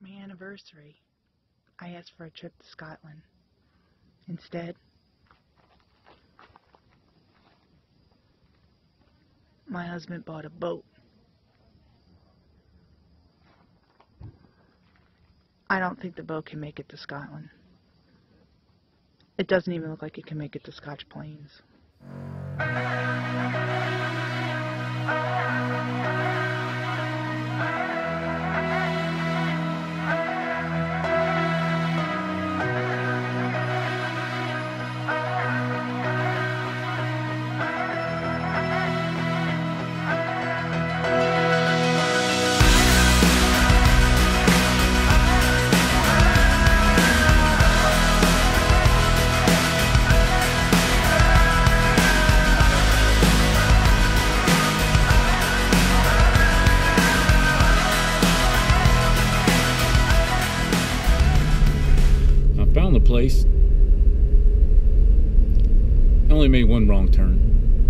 my anniversary, I asked for a trip to Scotland. Instead, my husband bought a boat. I don't think the boat can make it to Scotland. It doesn't even look like it can make it to Scotch Plains.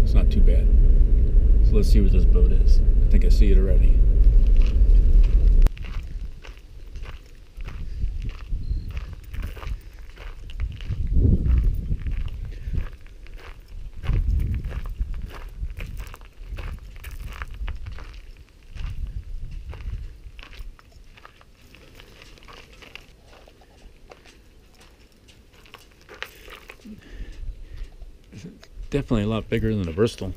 It's not too bad. So let's see what this boat is. I think I see it already. Definitely a lot bigger than a Bristol.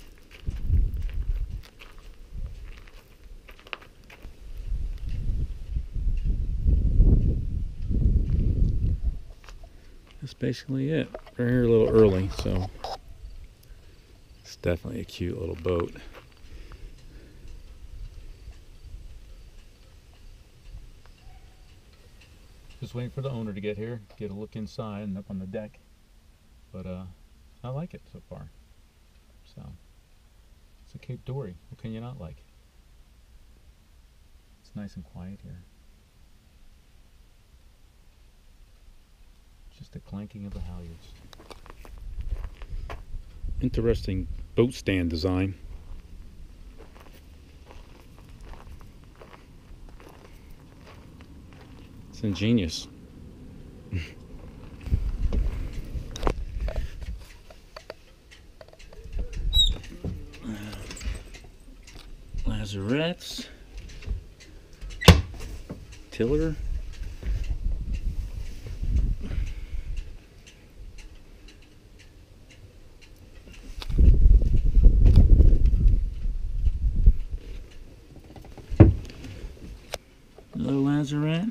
That's basically it. We're here a little early, so it's definitely a cute little boat. Just waiting for the owner to get here, get a look inside and up on the deck. But uh I like it so far. So it's a Cape Dory. What can you not like? It's nice and quiet here. Just the clanking of the halyards. Interesting boat stand design. It's ingenious. Lazarettes. Tiller. Another lazarette.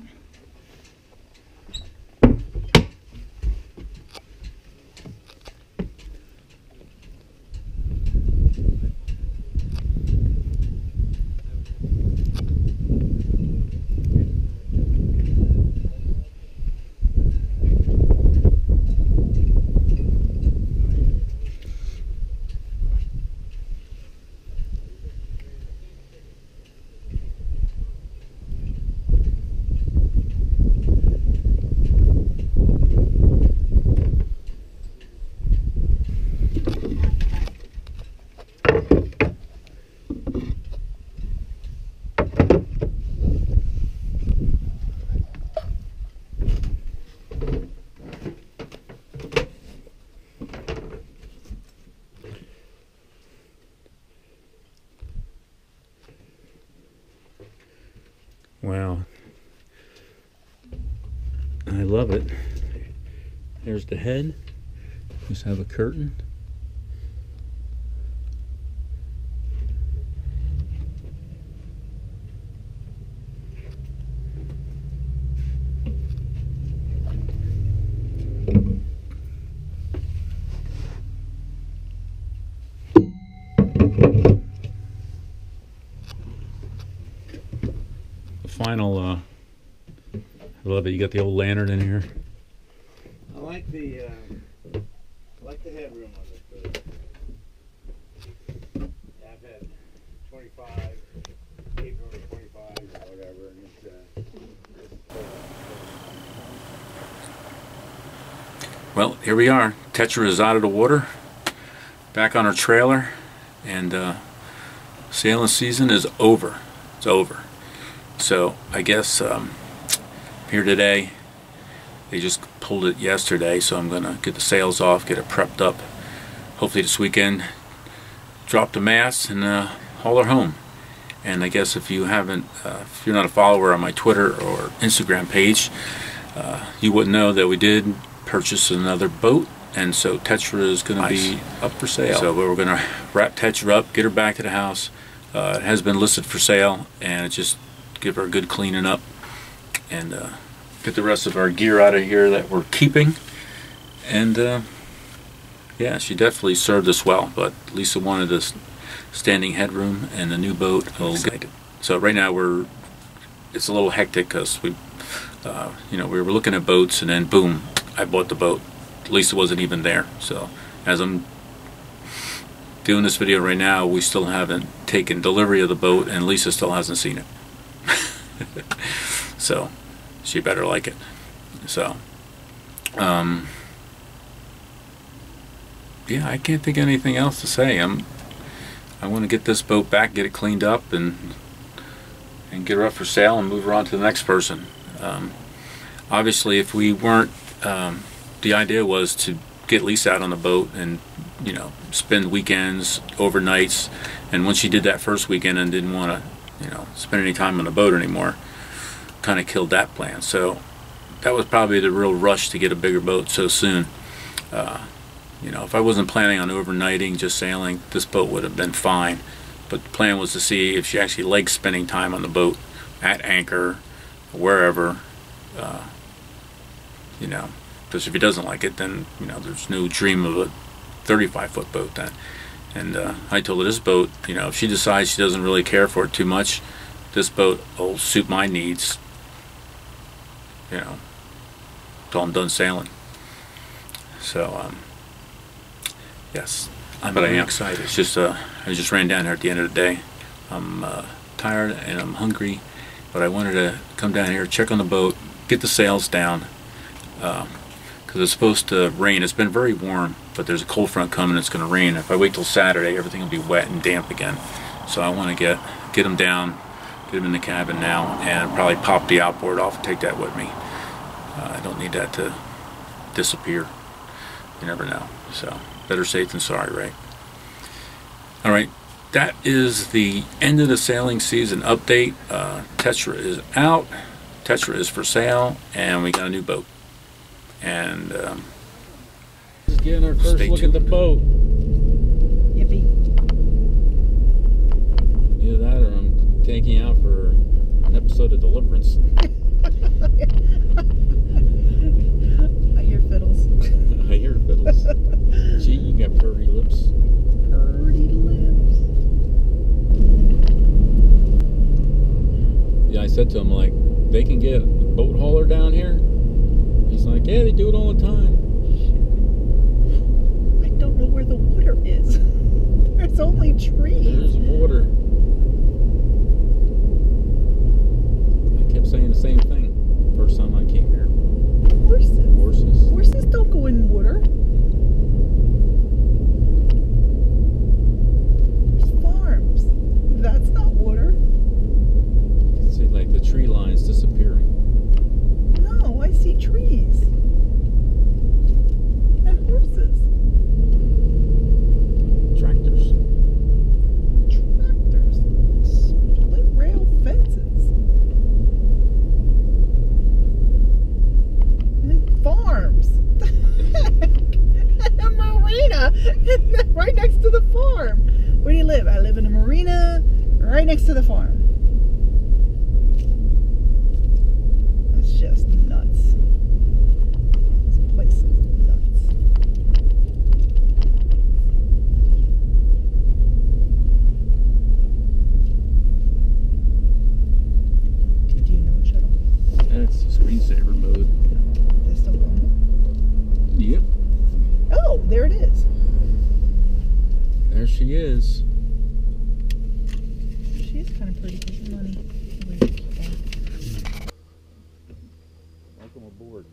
Wow. I love it. There's the head. Just have a curtain. The final, uh, I love it. You got the old lantern in here. I like the uh, I like the headroom on this. Yeah, I've had 25, Cape Dory 25 or whatever, and it's uh, Well, here we are. Tetra is out of the water, back on our trailer, and uh, sailing season is over. It's over. So I guess um, here today. They just pulled it yesterday, so I'm gonna get the sails off, get it prepped up. Hopefully this weekend, drop the mast and uh, haul her home. And I guess if you haven't, uh, if you're not a follower on my Twitter or Instagram page, uh, you wouldn't know that we did purchase another boat. And so Tetra is going to be up for sale. So we're going to wrap Tetra up, get her back to the house. Uh, it has been listed for sale, and just give her a good cleaning up, and uh, get the rest of our gear out of here that we're keeping. And uh, yeah, she definitely served us well. But Lisa wanted this standing headroom and the new boat. So right now we're it's a little hectic because we, uh, you know, we were looking at boats and then boom, I bought the boat. Lisa wasn't even there. So as I'm doing this video right now, we still haven't taken delivery of the boat, and Lisa still hasn't seen it. so she better like it. So, um, yeah, I can't think of anything else to say. I'm I want to get this boat back, get it cleaned up, and and get her up for sale and move her on to the next person. Um, obviously, if we weren't, um, the idea was to get Lisa out on the boat and you know spend weekends, overnights, and once she did that first weekend and didn't want to, you know, spend any time on the boat anymore, kind of killed that plan. So that was probably the real rush to get a bigger boat so soon. Uh, you know, if I wasn't planning on overnighting, just sailing, this boat would have been fine. But the plan was to see if she actually likes spending time on the boat, at anchor, wherever. Uh, you know, because if he doesn't like it, then you know there's no dream of a 35 foot boat then. And uh, I told her this boat, you know, if she decides she doesn't really care for it too much, this boat will suit my needs. You know, till I'm done sailing. So, um, yes, I'm, but I am excited. It's just uh, I just ran down here at the end of the day. I'm uh, tired and I'm hungry, but I wanted to come down here, check on the boat, get the sails down. Because it's supposed to rain. It's been very warm, but there's a cold front coming. It's going to rain. If I wait till Saturday, everything will be wet and damp again. So I want to get get them down, get them in the cabin now, and probably pop the outboard off and take that with me. Uh, I don't need that to disappear. You never know. So better safe than sorry, right? All right. That is the end of the sailing season update. Uh, Tetra is out. Tetra is for sale, and we got a new boat and um, getting our first look tuned. at the boat. Yippee. Either that or I'm out for an episode of Deliverance. I hear fiddles. I hear fiddles. Gee, you got pretty lips. Pretty lips. Yeah, I said to him, like, they can get a boat hauler down here. He's like, yeah, they do it all the time. I don't know where the water is. There's only trees. There's water. I kept saying the same thing first time I came here. Horses. Horses. Horses don't go in water. There's farms. That's not water. You can see like the tree lines disappearing. No, I see trees. And horses. Tractors. Tractors. Split rail fences. And farms. and a marina right next to the farm. Where do you live? I live in a marina right next to the farm. It's just nuts. This place is nuts. Do you know what shuttle? That's screensaver mode. Is it still going? Yep. Oh, there it is. There she is. She's kind of pretty. This is money. Welcome aboard.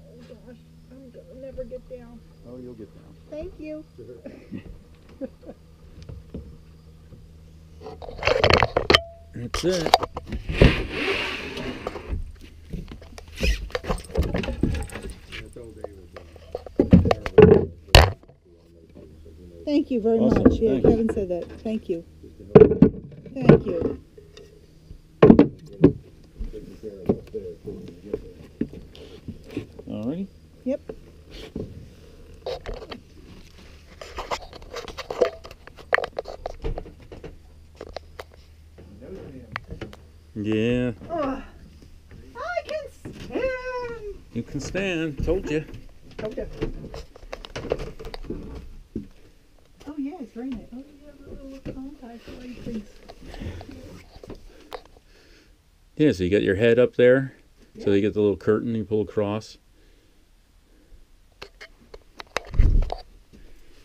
Oh gosh, I'm gonna never get down. Oh, you'll get down. Thank you. That's it. Thank you very Awesome, much. Yeah, thanks. Kevin said that. Thank you. Just an order, Thank you. taking care of up there, so when you get there. Alrighty. Yep. Yeah, Oh, I can stand. you can stand. Told you. Okay. Oh yeah, it's very nice. Oh, you have a little contact lighting. Yeah, so you got your head up there. So you get the little curtain you pull across.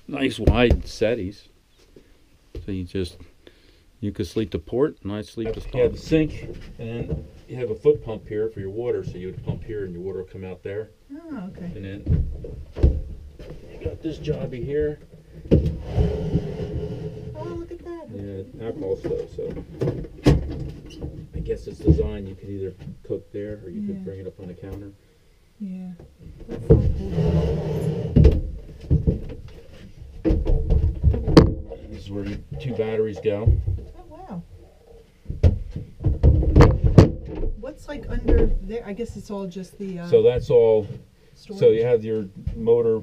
Nice wide settees. So you just you could sleep to port and I sleep to You have the sink and then you have a foot pump here for your water, so you would pump here and your water will come out there. Oh, okay. And then you got this jobby here. Oh, look at that. Stove, so I guess it's designed you could either cook there or you Yeah. could bring it up on the counter. Yeah. That's not cool. This is where your two batteries go. Oh wow. What's like under there? I guess it's all just the uh, So that's all. storage. So you have your motor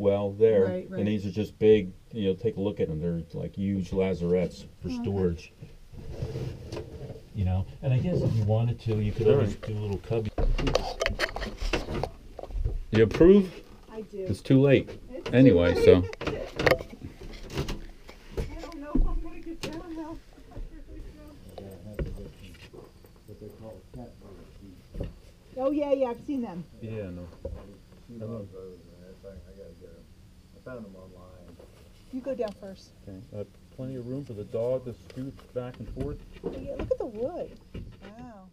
well there, Right, right. and these are just big. You know, take a look at them. They're like huge lazarettes for Oh, okay. storage. You know, and I guess if you wanted to, you could always do a little cubby. You approve? I do. It's too late. It's Anyway, so I don't know if I'm gonna get down now. What they call cat. Oh yeah, yeah, I've seen them. yeah, no. She loves those, man, that thing, I gotta get them. I found them online. You go down first. Okay, uh, plenty of room for the dog to scoot back and forth. Oh, yeah, look at the wood. Wow.